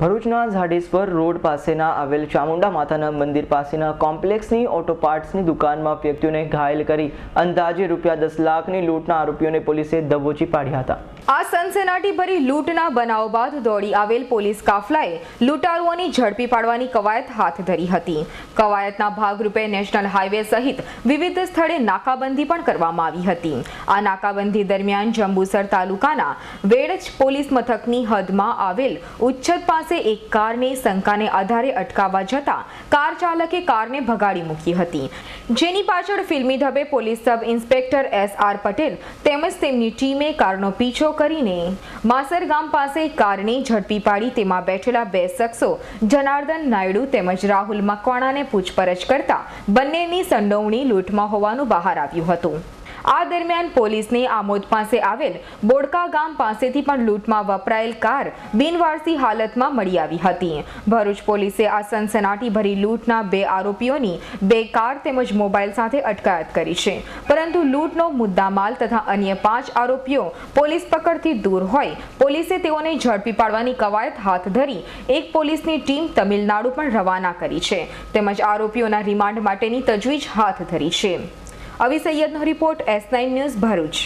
ભરૂચના ઝાડેશ્વર રોડ પાસેના આવેલ ચામુંડા માતાના મંદિર પાસેના કોમ્પ્લેક્સની ઓટો પાર્ટ્સની દુકાનમાં વ્યક્તિઓને ઘાયલ કરી અંદાજે રૂપિયા દસ લાખની લૂંટના આરોપીઓને પોલીસે દબોચી પાડ્યા હતા. આ સનસનાટી ભરી લૂંટના બનાવ બાદ દોડી આવેલ પોલીસ કાફલાએ લૂંટારુઓની ઝડપી પાડવાની કવાયત હાથ ધરી હતી. કવાયતના ભાગરૂપે નેશનલ હાઈવે સહિત વિવિધ સ્થળે નાકાબંધી પણ કરવામાં આવી હતી. આ નાકાબંધી દરમિયાન જંબુસર તાલુકાના વેડજ પોલીસ મથકની હદમાં આવેલ ઉચ્છદ પાસે એક કારને શંકાને આધારે અટકાવવા જતા કાર ચાલકે કારને ભગાડી મૂકી હતી. જેની પાછળ ફિલ્મી ધબે police sub inspector S R Patel તેમજ તેમની ટીમે કારનો પીછો કરીને માસર ગામ પાસે કારને ઝડપી પાડી તેમાં બેઠેલા બે શખ્સો જનાર્દન નાયડુ તેમજ રાહુલ મકવાણાને પૂછપરછ કરતા બંનેની સંડોવણી લૂંટમાં હોવાનું બહાર આવ્યું હતું. આ દરમિયાન પોલીસને આમોદ પાસે આવેલ બોડકા ગામ પાસેથી પણ લૂંટમાં વપરાયેલ કાર બિનવારસી હાલતમાં મળી આવી હતી. ભરૂચ પોલીસે આ સનસનાટી ભરી લૂંટના બે આરોપીઓની બે કાર તેમજ મોબાઈલ સાથે અટકાયત કરી છે. પરંતુ લૂંટનો મુદ્દામાલ તથા અન્ય પાંચ આરોપીઓ પોલીસ પકડથી દૂર હોય, પોલીસે તેઓને ઝડપી પાડવાની કવાયત હાથ ધરી એક પોલીસની ટીમ તમિલનાડુ પણ રવાના કરી છે. તેમજ આરોપીઓના રિમાન્ડ માટેની તજવીજ હાથ ધરી છે. Avi સૈયદનો report S nine news Bharuch.